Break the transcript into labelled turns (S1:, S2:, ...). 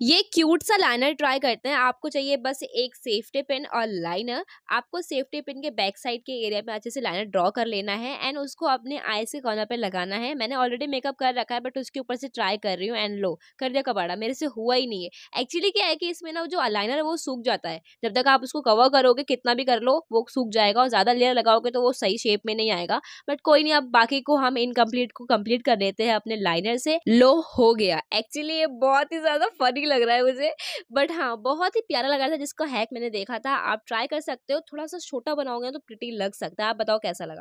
S1: ये क्यूट सा liner try करते हैं। आपको चाहिए बस एक सेफ्टी पिन और लाइनर आपको सेफ्टी पिन के बैक साइड के एरिया में अच्छे से लाइनर ड्रॉ कर लेना है एंड उसको अपने आईज के कॉर्नर पे लगाना है। मैंने ऑलरेडी मेकअप कर रखा है बट उसके ऊपर से ट्राई कर रही हूँ एंड लो। कर दिया कबाड़ा। मेरे से हुआ ही नहीं है। एक्चुअली क्या है कि इसमें ना जो लाइनर है वो सूख जाता है। जब तक आप उसको कवर करोगे, कितना भी कर लो, वो सूख जाएगा और ज़्यादा लेयर लगाओगे तो वो सही शेप में नहीं आएगा। बट कोई नहीं, अब बाकी को हम इनकम्प्लीट को कंप्लीट कर लेते हैं अपने लाइनर से। लो हो गया। एक्चुअली ये बहुत ही ज़्यादा फनी लग रहा है मुझे। बट हाँ बहुत ही प्यारा लग रहा था जिसको हैक मैंने देखा था। आप ट्राई कर सकते हो थोड़ा सा छोटा बनाओगे तो प्रिटी लग सकता है। आप बताओ कैसा लगा?